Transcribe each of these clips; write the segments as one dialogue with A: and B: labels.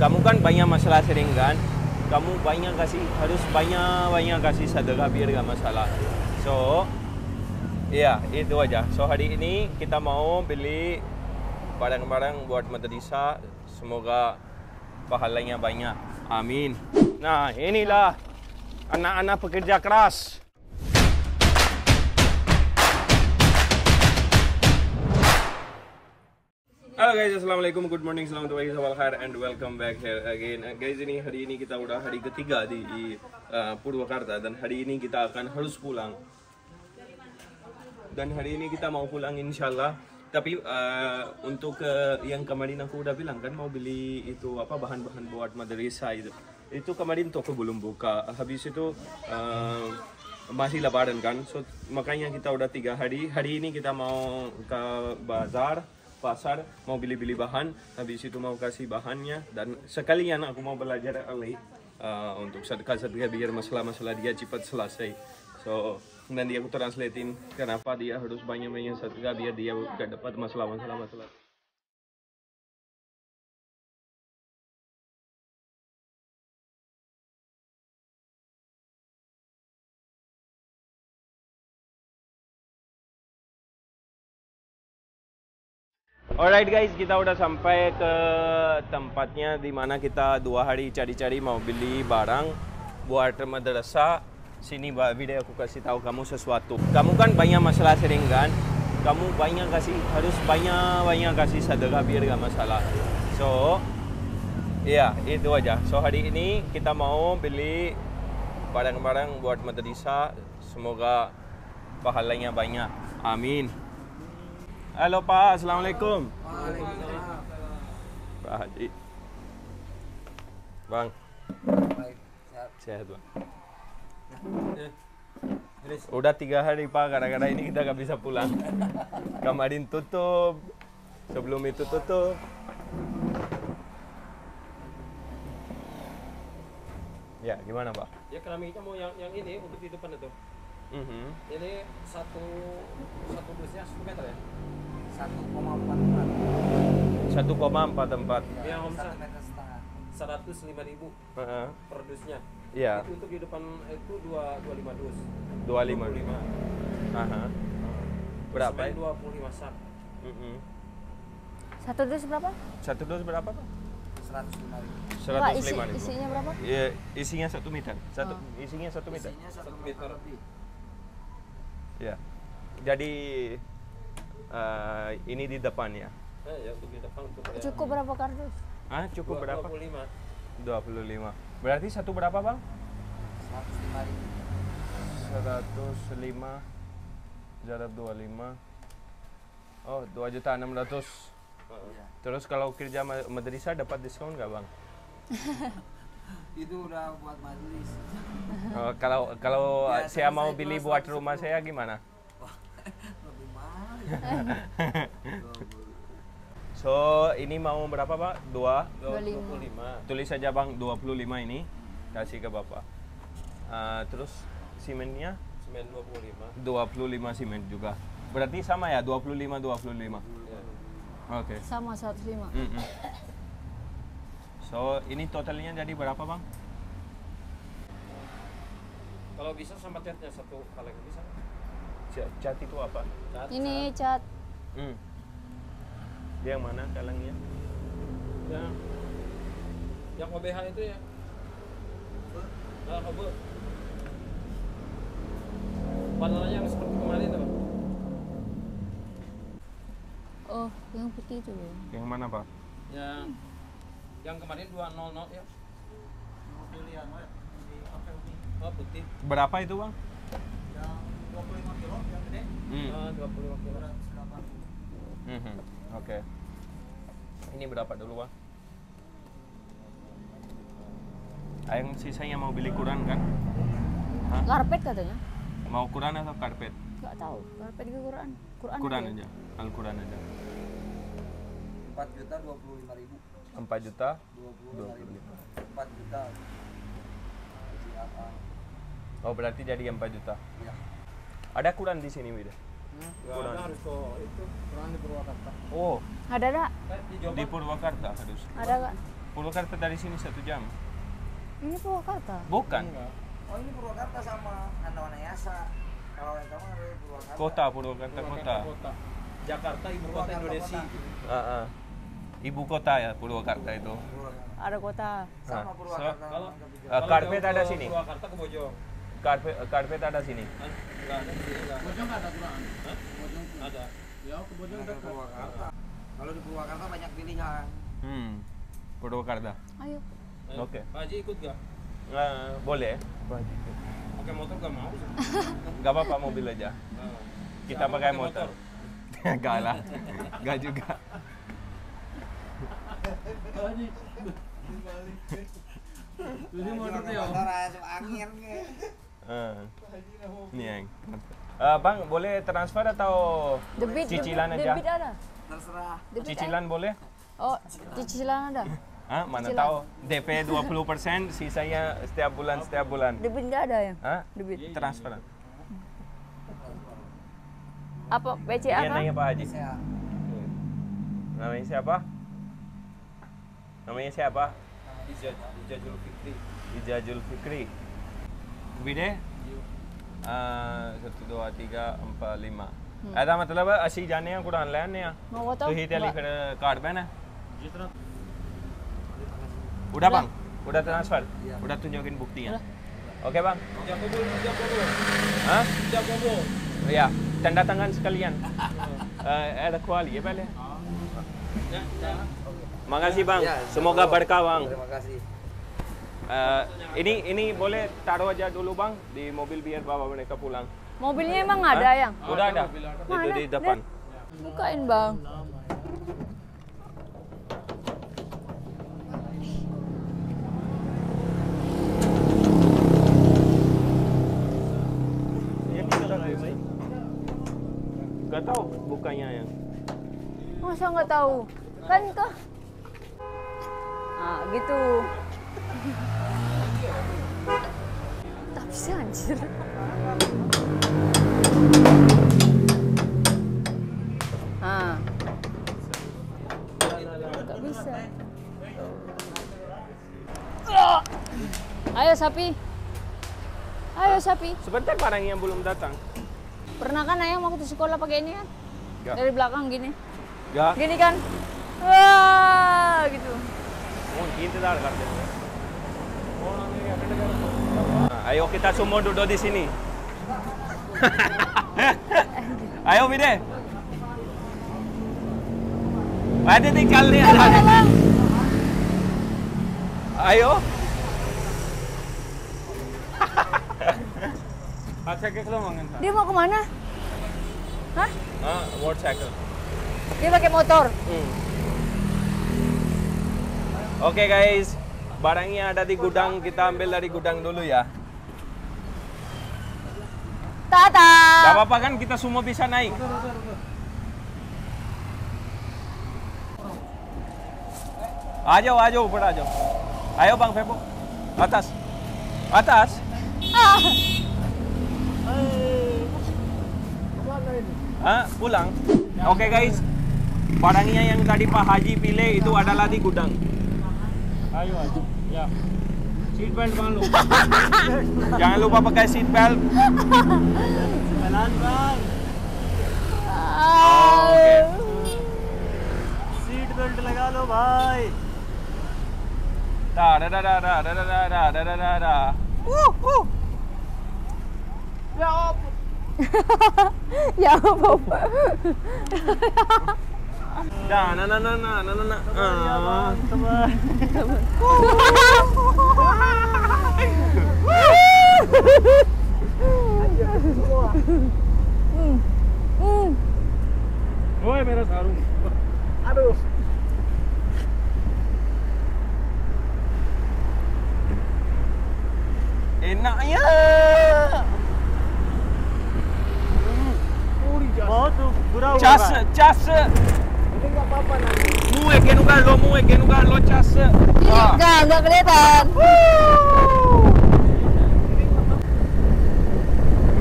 A: kamu kan banyak masalah sering kan kamu banyak kasih harus banyak banyak kasih sedekah biar gak masalah so Iya, itu aja. So hari ini kita mau beli barang-barang buat madrasah. Semoga pahalanya banyak. Amin. Nah, inilah anak-anak pekerja keras. Halo guys, assalamualaikum, good morning, selamat pagi, sabal khair, and welcome back here again. Uh, guys, ini hari ini kita udah hari ketiga di uh, Purwakarta dan hari ini kita akan harus pulang. Dan hari ini kita mau pulang insya Allah tapi uh, untuk uh, yang kemarin aku udah bilang kan mau beli itu apa bahan-bahan buat madrasah itu. Itu kemarin toko belum buka. Habis itu uh, masih lebaran kan. So makanya kita udah tiga hari. Hari ini kita mau ke bazar pasar mau beli-beli bahan habis itu mau kasih bahannya dan sekalian aku mau belajar Ali uh, untuk sedekah-sedekah biar masalah-masalah dia cepat selesai. So nanti aku translatein kenapa dia harus banyak-banyak sedekah biar dia gak dapat masalah-masalah masalah Alright guys, kita udah sampai ke tempatnya di mana kita dua hari cari-cari mau beli barang buat madrasah. Sini video aku kasih tahu kamu sesuatu. Kamu kan banyak masalah sering kan? Kamu banyak kasih harus banyak banyak kasih sedekah biar gak masalah. So, iya itu aja. So hari ini kita mau beli barang-barang buat madrasah. Semoga pahalanya banyak. Amin. Halo Pak, Assalamualaikum. Pak Haji. Bang, sehat Bang. Udah tiga hari Pak, gara-gara ini kita gak bisa pulang. Kemarin tutup, sebelum itu tutup. Ya, gimana Pak?
B: Ya keramiknya mau yang yang ini untuk di depan itu.
A: Mhm.
B: Ini satu satu dusnya satu meter ya.
C: 1,4
A: 1,44.
B: Yang omset
C: meter setengah.
B: seratus lima ribu
A: Heeh.
B: per dusnya.
A: Iya,
B: Itu untuk di depan itu dua dua lima dus.
A: 25.
B: 25.
A: Aha. Berapa? ya?
B: Dua puluh lima sak.
A: Mhm.
D: Satu dus berapa?
A: Satu dos berapa Pak?
C: 105 ribu.
D: Pak, isi,
A: 105 ribu.
D: isinya berapa?
A: Iya, isinya satu meter. Satu, isinya satu meter.
C: Isinya
B: Satu
C: 1
B: meter.
C: meter lebih.
A: Ya. Jadi eh, ini di depannya.
B: Eh, ya untuk di depan untuk ya.
D: Cukup berapa kardus?
A: Ah, cukup
B: Dua-
A: berapa?
B: 25.
A: 25. Berarti satu berapa, Bang?
C: 105 ribu.
A: 105 Zarab 25. Oh, 2 juta 600.
C: Iya.
A: Terus kalau kerja ma- madrasah dapat diskon nggak, Bang?
C: Itu udah buat majelis.
A: Oh, kalau kalau
C: Ya,
A: saya
C: saya-
A: mau
C: saya
A: beli buat
C: 110.
A: rumah saya gimana?
C: Lebih mahal. ya.
A: So, ini mau berapa, Pak? Dua.
B: Dua
D: 25.
B: puluh lima.
A: Tulis saja Bang 25 ini. Kasih ke Bapak. Ah, terus simennya
B: puluh lima.
A: 25 simen juga. Berarti sama ya 25 25.
B: Ya.
A: Oke.
D: Sama 105.
A: Mm-mm. So, ini totalnya jadi berapa, Bang?
B: Kalau bisa sama catnya satu kaleng bisa.
A: Cat, cat itu apa?
B: Cat,
D: Ini
B: cat.
D: cat
A: Hmm. Yang mana kalengnya?
B: yang yang OBH itu ya. Nah, obe. Warnanya yang seperti kemarin tuh.
D: Oh, yang putih itu.
A: Yang mana, Pak?
B: Yang yang kemarin 200 ya. Oh, putih.
A: Berapa itu, Bang?
C: Yang 25 kilo yang gede.
A: Hmm.
B: Ah, 25 kilo.
C: 180.
A: Mhm. Oke. Ini berapa dulu, Bang? Yang sisanya mau beli Quran kan? Hah?
D: Karpet katanya?
A: Mau Quran atau karpet?
D: Enggak tahu. Karpet ke Quran. Quran.
A: Quran
D: aja.
A: aja. Al-Quran aja.
C: 4 juta 25 ribu.
A: 4 juta
C: 25 ribu.
A: 25.
C: 4 juta.
A: Oh, berarti jadi 4 juta.
C: Ya.
A: Ada Quran di sini, Wida?
B: Nggak
A: Quran.
B: ada harus ke itu.
C: Kurang di Purwakarta.
A: Oh,
D: Ada enggak?
B: Di.
A: Purwakarta harus.
D: Ada enggak?
A: Purwakarta dari sini satu jam.
D: Ini Purwakarta.
A: Bukan.
C: Oh ini Purwakarta sama Andawanayasa. Kalau yang kamu dari Purwakarta.
A: Kota Purwakarta kota.
B: kota. Jakarta ibu kota
C: Purwakarta
B: Indonesia.
C: kota.
A: Ah, ah. Ibu kota ya Purwakarta itu.
D: Ada kota.
C: Sama
A: Ah,
C: Purwakarta.
B: Kalau
C: sama.
A: Eh, karpet ada sini.
B: Purwakarta ke Bojong.
A: Karpet karpet ada sini.
B: Enggak ada.
E: Bojong ada? Bojong.
B: Ada.
E: Ya ke Bojong
C: Ada
E: dekat.
C: Purwakarta. Kalau di Purwakarta banyak pilihan.
A: Hmm. Purwakarta.
D: Ayo.
A: Oke.
B: Pak Haji ikut gak?
A: Eh, boleh.
B: Pakai motor gak mau.
A: Gak apa-apa mobil aja.
B: Nah.
A: Kita pakai motor. Gak lah. Gak juga.
E: Jadi mau
C: Orang
E: tuh ya.
C: angin. ke.
A: Eh. Ini yang. Eh, bang, boleh transfer atau
D: Debit.
A: Cicilan
D: debit,
A: aja.
D: Debit ada.
C: Terserah.
D: Debit
A: cicilan boleh?
D: ada. Oh, cicilan ada.
A: Hah? Mana
D: Cicilan.
A: tahu. DP 20%, sisanya setiap bulan setiap bulan.
D: Debit nggak ada ya?
A: Hah?
D: Debit.
A: Transfer.
D: Apa BCA kan?
A: nanya Pak Haji. Namanya siapa? namanya siapa?
B: Ijazul Fikri.
A: Ijazul Fikri. Bide ah, satu dua tiga empat lima. Ada मतलब असी जाने हैं
D: कुरान लेने
A: ya? तो ही
D: तेली
A: फिर कार्ड पहना जिस bang? Udah. Transfer? Udah tunjukin buktinya oke bang? Hah? ya tanda tangan sekalian. Eh ada kuali ya
B: pale
A: makasih bang
C: Ya,
A: semoga berkah bang
C: Terima kasih.
A: Eh, ini ini boleh taruh aja dulu bang di mobil biar bawa mereka pulang
D: Mobilnya emang ada yang?
A: udah ada itu di depan
D: Bukain bang.
A: Ya Gak tahu bukanya yang.
D: Masa nggak tahu? Kan ke? Ah gitu. Tak bisa anjir. Ah. Bisa. Ayo sapi. Ayo sapi.
A: Sebentar barang yang belum datang.
D: Pernah kan ayah waktu sekolah pakai ini kan?
A: Gak.
D: Dari belakang gini.
A: Gak.
D: Gini kan? Wah, gitu
A: ayo kita semua duduk di sini ayo bide ada di nih
B: ada ayo
D: dia mau ke mana? Hah?
A: Ah, motorcycle.
D: Dia pakai motor.
A: Oke okay, guys, barangnya ada di gudang, kita ambil dari gudang dulu ya.
D: Tata.
A: Gak apa-apa kan kita semua bisa naik. Ayo, ayo, ber ayo. Ayo Bang Febo. Atas. Atas. Ah. Ah, pulang. Oke okay, guys, barangnya yang tadi Pak Haji pilih itu adalah di gudang.
B: आयो आयो या seat belt बाँध लो
A: जान लो पापा का seat
B: belt Balan
A: बाँध
B: seat belt लगा लो भाई
A: दा दा दा दा दा दा दा दा दा दा दा दा Ja, op. ja,
D: op. Dah,
A: nah, nah, nah, nah, nah, nah, nah. Teman, hmm
D: hmm
B: Woi, merah sarung.
A: Aduh. Enaknya.
B: Hmm. Bau tu,
A: burau. jas. Muek en lugar lo, ah.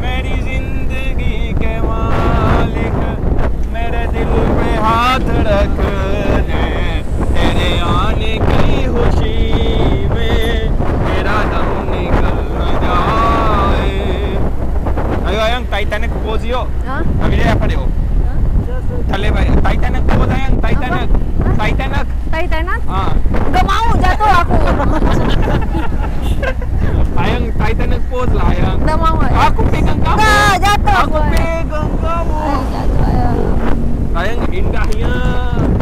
A: मेरी ज़िंदगी के मालिक मेरे दिल हाथ रख तेरे आने की खुशी
D: में
A: मेरा दम निकल जाए। टाइटैनिक पोजियो
D: हाँ।
A: अभी पड़े हो Thale bay. Titanic coba tayang, Titanic. Apa? Titanic.
D: Titanic?
A: Ah.
D: Mau jatuh
A: aku. Ayang Titanic pose lah ayang. Gak mau. Ayang. Aku pegang kamu.
D: enggak jatuh.
A: Aku
D: ayang.
A: pegang kamu.
D: Ayang jatuh
A: ya. ayang. Ayang
D: indahnya.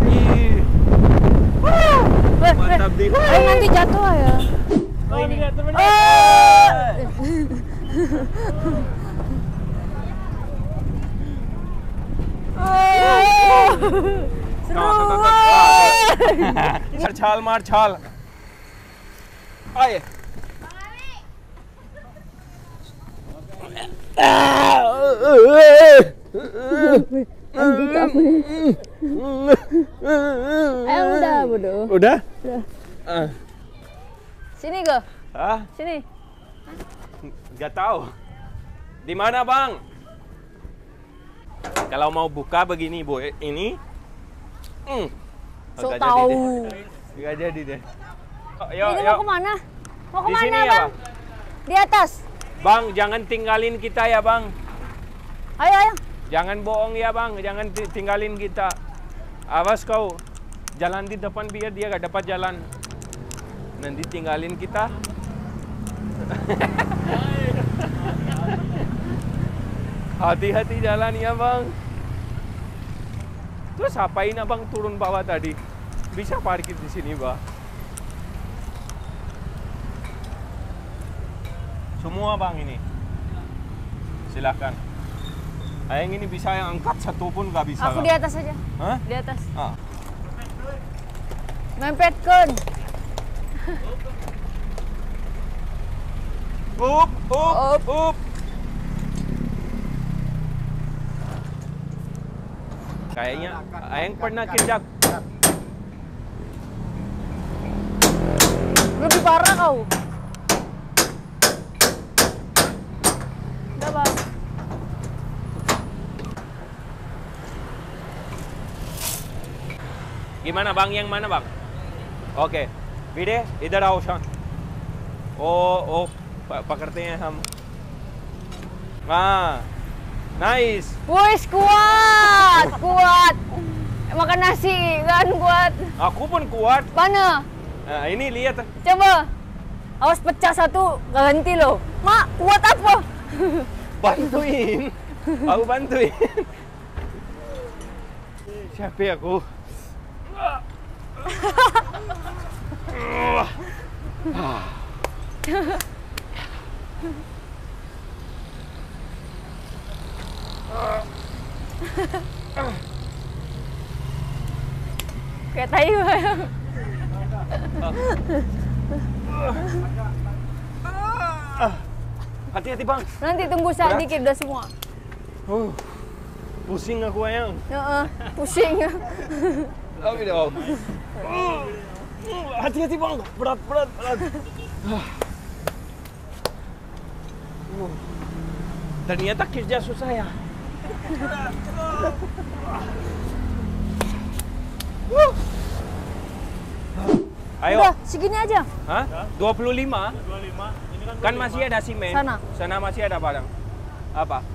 D: ini
A: Mantap deh.
D: Ayang nanti jatuh ayang.
E: Oh, ini.
D: Seru.
A: Kau, kau, kau, kau.
D: weh.
A: Mar छाल मार छाल आए
D: Eh udah bodoh.
A: udah
D: Udah.
A: Ah.
D: Sini ke?
A: ah
D: Sini.
A: nggak tahu di mana bang Kalau mau buka begini bu ini hmm.
D: So
A: jadi
D: tahu.
A: deh. nggak jadi deh Oh, yuk,
D: Ini mau ke mana? Mau
A: Di
D: ke mana
A: sini ya,
D: bang?
A: Bang?
D: Di atas.
A: bang jangan tinggalin kita ya bang
D: Ayo ayo.
A: Jangan bohong ya bang, jangan ti- tinggalin kita. Awas kau, jalan di depan biar dia gak dapat jalan. Nanti tinggalin kita. Hati-hati jalan ya bang. Terus apain abang turun bawah tadi? Bisa parkir di sini bang. Semua bang ini. Silakan. Ayang ini bisa yang angkat satu pun nggak bisa.
D: Aku
A: Bang.
D: di atas aja.
A: Hah?
D: Di atas.
A: Ah.
D: Mempetkan.
A: Up, up,
D: Up.
A: up. Kayaknya Ayang pernah kerja
D: Lebih parah kau. Udah bang.
A: gimana bang? Yang mana bang? Oke, Vide, इधर आओ शान ओ ओ प- पकड़ते हैं हम हाँ Nice.
D: Boys kuat, kuat. Makan nasi kan kuat.
A: Aku pun kuat.
D: Mana?
A: Nah, ini lihat.
D: Coba. Awas pecah satu, ganti loh. Mak, kuat apa?
A: Bantuin. Aku bantuin. Siapa ya aku.
D: Kayak tayu.
A: hati-hati bang
D: Nanti tunggu saat
A: Berat.
D: dikit udah semua.
A: uh, pusing aku ayang
D: Heeh, pusing.
A: Oke dong. Hati-hati bang, berat berat berat. Uh. Ternyata kerja susah ya. Ayo,
D: Udah, segini aja.
A: Hah? 25? Kan masih ada simen.
D: Sana.
A: Sana masih ada barang. Apa?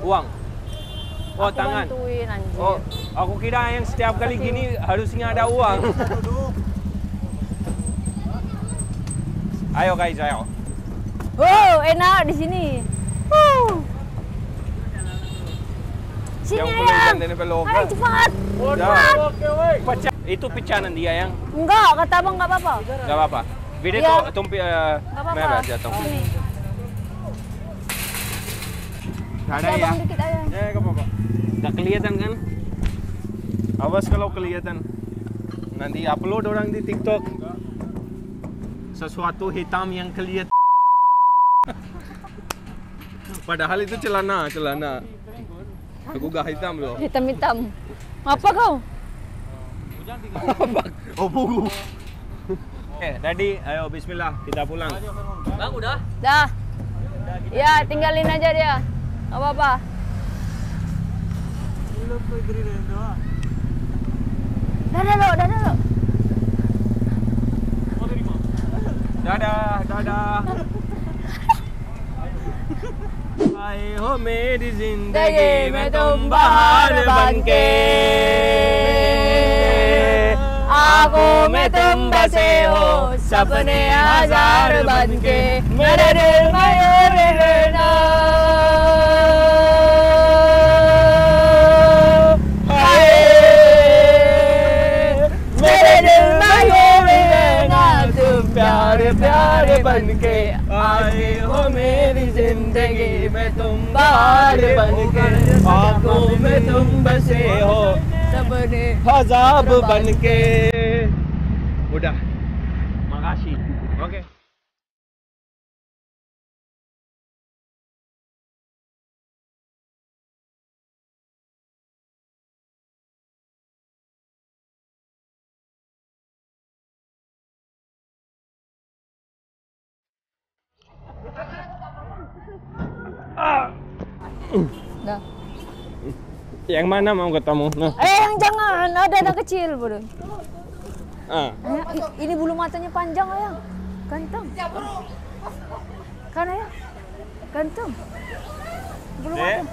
A: Uang. Oh,
D: Aku
A: tangan.
D: bantuin anjir.
A: Oh, aku kira yang setiap kali
D: Makasih.
A: gini harusnya ada uang. ayo guys, ayo.
D: Wow, enak di sini. Wow. Sini
A: Yang
D: ayang.
A: peluang.
D: Ayo cepat.
A: Pecah. Itu pecah nanti ya yang.
D: Enggak, kata abang enggak apa-apa.
A: Gak apa-apa. Video
D: Iya.
A: tuh tumpi uh,
D: Enggak apa-apa.
A: merah jatuh.
D: Sini.
A: Ada ya.
D: abang dikit ayang.
A: Ya, gak apa-apa. Gak kelihatan kan? Awas kalau kelihatan. Nanti upload orang di TikTok. Sesuatu hitam yang kelihatan. Padahal itu celana, celana. Aku gak hitam loh.
D: Hitam-hitam. Apa kau?
A: oh, buku. Eh, Daddy, ayo bismillah, kita pulang.
B: Bang udah?
D: Dah. Ya, tinggalin aja dia. Enggak apa-apa. Dadah lo, dadah lo.
A: Dadah, dadah. आए हो मेरी ज़िंदगी में तुम बाहर बनके। आगो
D: आँखों में तुम बसे हो सपने हज़ार बनके। मेरे दिल में रहना प्यारे बन के आए हो मेरी ज़िंदगी में तुम बाहर बन के
A: आँखों में तुम बसे हो
D: सबने
A: हजाब बन के Makasih. Yang mana mau ketemu? Nah.
D: Eh, yang jangan. Ada anak kecil, bodoh.
A: Ah.
D: Ayah, ini bulu matanya panjang, ayang. Ganteng. Kan, ayang? Ganteng. Bulu
A: Dek.
D: mata.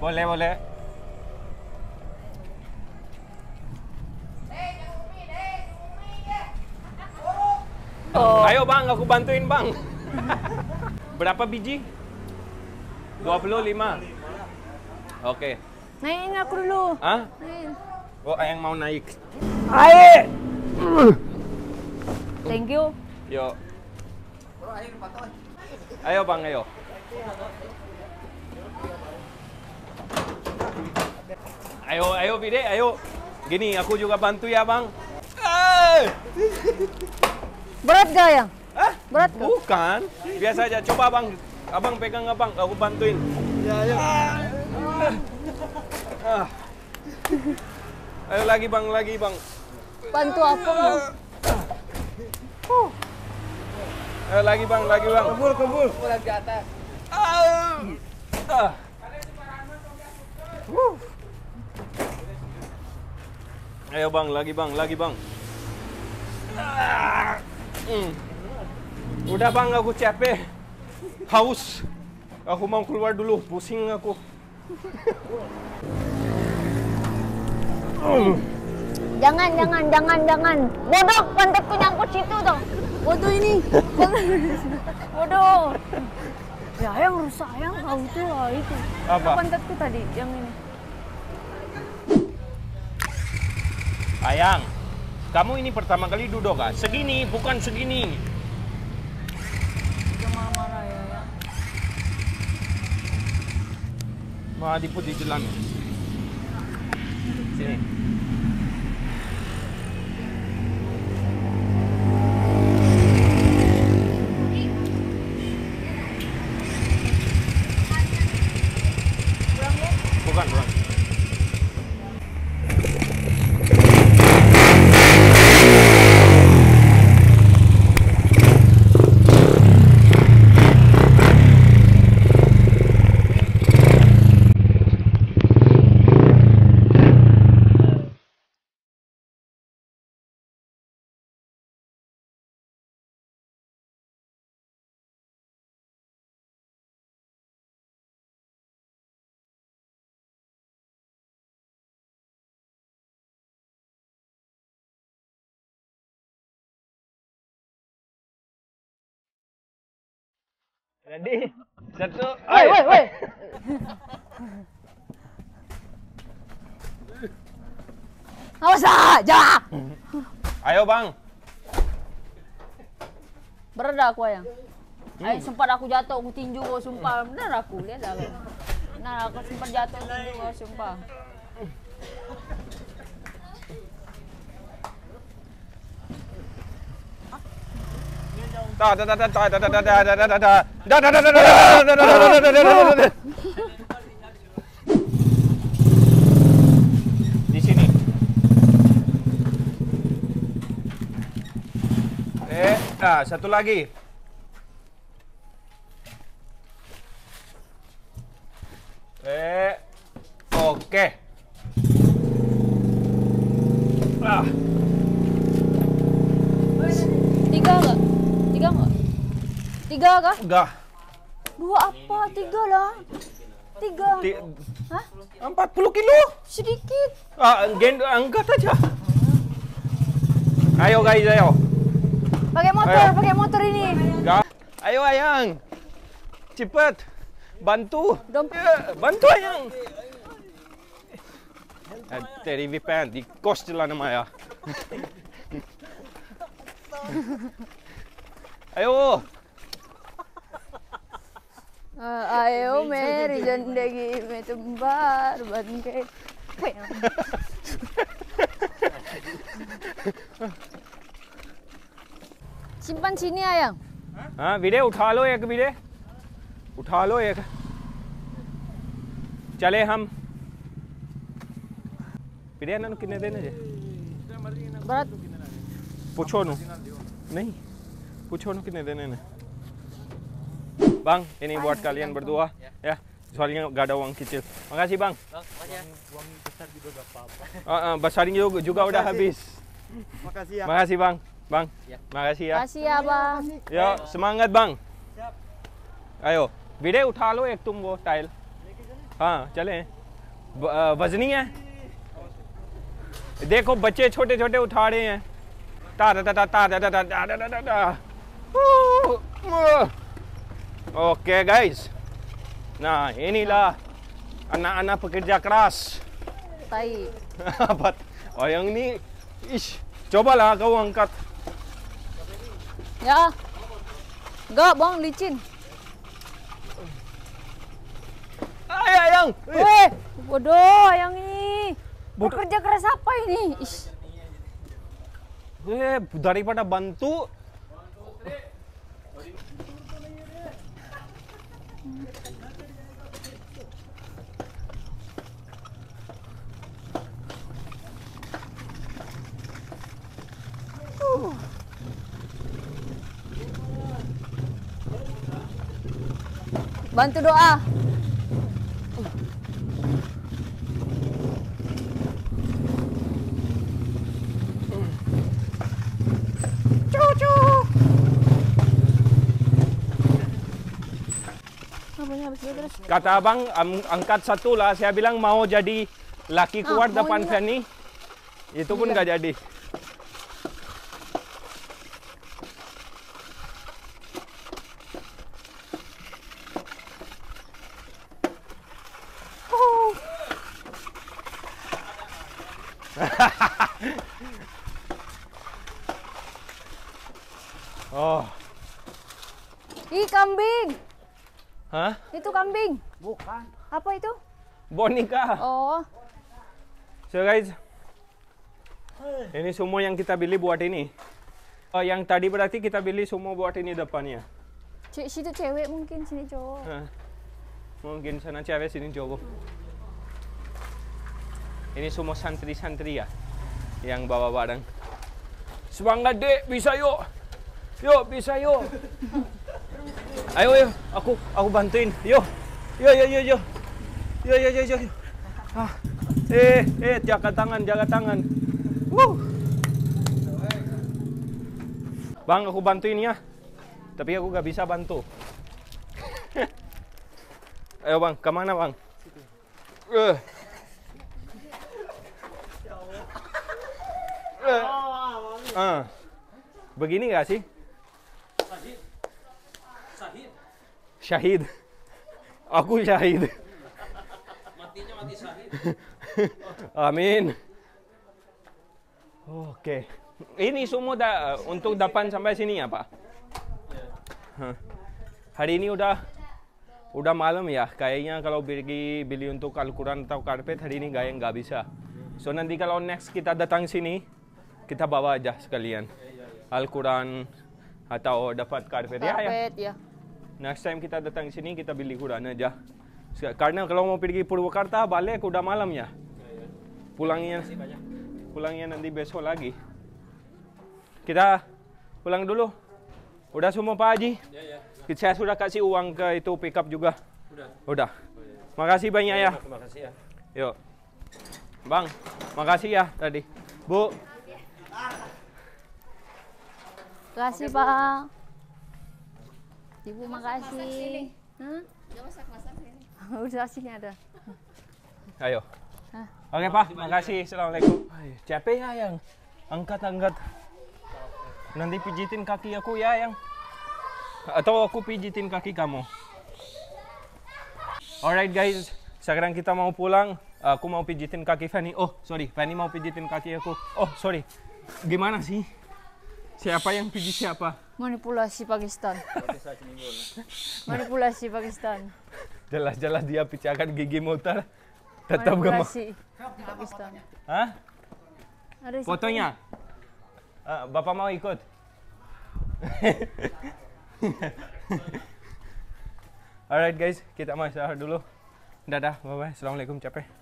A: Boleh, boleh.
D: Oh.
A: Ayo bang, aku bantuin bang. Berapa biji? 25. Oke.
D: Naikin aku dulu.
A: Ah?
D: Naikin.
A: Oh, yang mau naik. Ayo.
D: Thank you.
A: Yuk. Ayo bang, ayo. Ayo, ayo Bide, ayo. Gini, aku juga bantu ya bang. Eh,
D: Berat gak, ayang?
A: ah,
D: Berat gak?
A: bukan. Biasa aja. Coba bang, abang pegang abang, aku bantuin. Ya, ayo. Ah. Ayo lagi bang, lagi bang.
D: Bantu apa, bang?
A: Ayo lagi bang, lagi bang.
E: Kebul, kebul.
B: Mulai ke atas.
A: Ah. Ah. Wuh. Ayo bang, lagi bang, lagi bang. Ah. Hmm. Udah bang, aku capek. Haus. Aku mau keluar dulu, pusing aku.
D: Jangan, jangan, jangan, jangan. Bodoh, pantatku nyangkut situ tuh. Bodoh ini. Jangan. Bodoh. Ya, yang rusak, yang kau tuh ah, itu.
A: Apa?
D: Pantatku tadi, yang ini.
A: Ayang, kamu ini pertama kali duduk kah? Segini, bukan segini.
D: Marah-marah ya, ya.
A: Wah, diput di jalan. Sini. Ready? Satu.
D: Woi, woi, woi. Awas aja.
A: Ayo bang.
D: Berat dah aku ayang. Ay, sempat aku jatuh, aku tinju, oh, sumpah. Benar aku, lihat aku. Nah, aku sempat jatuh, tinju, oh, sumpah.
A: Di sini. Eh, ah, satu lagi. Eh, oke. Ah,
D: Tiga enggak? Tiga enggak? Tiga kah?
A: enggak.
D: Dua apa? Tiga lah. Tiga.
A: Ti-
D: Hah?
A: 40 kilo.
D: Sedikit.
A: Ah, gen angkat aja. Ayo guys, ayo.
D: Pakai motor,
A: Ayo.
D: pakai motor ini.
A: Ga- Ayo Ayang. Cepat. Bantu. Ya, bantu Ayang. Teri vi pään i Kostila nämä ja. आए
D: हो मेरी ज़िंदगी में तुम बार बन गए चिंपन छीने आया?
A: हाँ वीरे उठा लो एक वीरे। उठा लो एक। चले हम। वीरे ना किन्ने देने जे?
D: बात
A: पूछो नु नहीं पूछो नु किन्ने देने ना। Bang, ini buat kalian berdua ya. Soalnya gak ada uang kecil. Makasih bang.
B: Bang, makasih ya. Uang besar juga gak apa-apa.
A: Uh, uh, besarin juga, juga udah habis.
C: Makasih ya.
A: Makasih bang. Bang,
B: Ya.
A: makasih ya.
D: Kasih ya bang.
A: Yo, semangat bang. आयो वीरे उठा लो एक तुम वो टाइल हाँ चले ब- अ, वजनी है देखो बच्चे छोटे छोटे उठा रहे हैं ता ता ता ता ता ता ता ता ता ता ता ता Oke guys Nah inilah anak-anak pekerja keras
D: Tai.
A: Apa? Oh yang ini Ish, cobalah kau angkat
D: Ya. Enggak bang licin.
A: Ay, ayang
D: Weh, bodoh yang ini.
A: Bodoh.
D: Bekerja keras apa ini? Ish.
A: Eh, daripada bantu
D: Bantu doa. Habis dia terus?
A: Kata abang, angkat satu lah. Saya bilang mau jadi laki
D: Ah,
A: kuat
D: mau
A: depan. Fanny. Itu pun
D: Iya.
A: nggak jadi. oh,
D: Ih, kambing.
A: hah?
D: Itu kambing.
C: Bukan.
D: Apa itu?
A: Boneka.
D: Oh,
A: So guys, ini semua yang kita beli buat ini. Oh, yang tadi berarti kita beli semua buat ini depannya.
D: ci- situ cewek mungkin sini cowok.
A: Mungkin sana cewek sini cowok. Ini semua santri-santri ya yang bawa barang. Semangat dek, bisa yuk. Yuk, bisa yuk. Ayo, ayo, aku aku bantuin. Yuk. Yuk, yuk, yuk, yuk. Yuk, yuk, yuk, yuk. Ah. Eh, eh, jaga tangan, jaga tangan. Wuh. Bang, aku bantuin ya. Tapi aku gak bisa bantu. Ayo bang, ke mana bang? Eh. Eh. Ah. Begini gak sih? Syahid. Aku syahid.
B: Mati syahid.
A: Amin. Oke. Ini semua dah untuk depan sampai sini ya Pak? Hah. Hari ini udah udah malam ya. Kayaknya kalau pergi beli untuk Al-Quran atau karpet hari ini nggak nggak bisa. So nanti kalau next kita datang sini kita bawa aja sekalian Al-Quran atau dapat karpet ya ya.
D: Karpet ya.
A: Next time kita datang sini kita beli Quran aja. Karena kalau mau pergi Purwakarta balik udah malam ya. Pulangnya pulangnya nanti besok lagi. Kita pulang dulu. Udah semua Pak Haji?
B: Ya, ya.
A: Saya sudah kasih uang ke itu pickup juga.
B: Udah.
A: Udah. Makasih banyak ya.
B: Terima kasih ya.
A: Yuk. Bang, makasih ya tadi. Bu,
D: Kasih Pak. Ibu makasih. Hah?
F: Gak masak-masak ini.
D: Udah sini ada.
A: Ayo.
D: Hah?
A: Oke Pak, makasih. Assalamualaikum. Ay, capek ya yang angkat-angkat. Nanti pijitin kaki aku ya yang. Atau aku pijitin kaki kamu. Alright guys, sekarang kita mau pulang. Aku mau pijitin kaki Fanny. Oh sorry, Fanny mau pijitin kaki aku. Oh sorry. Gimana sih? Siapa yang pijit siapa?
D: Manipulasi Pakistan. Manipulasi Pakistan.
A: Jelas-jelas dia pecahkan gigi motor. Tetap mau.
D: Pakistan.
A: Hah? Fotonya? Ah, Bapak mau ikut? Alright guys, kita masak dulu. Dadah, bye bye. Assalamualaikum, capek.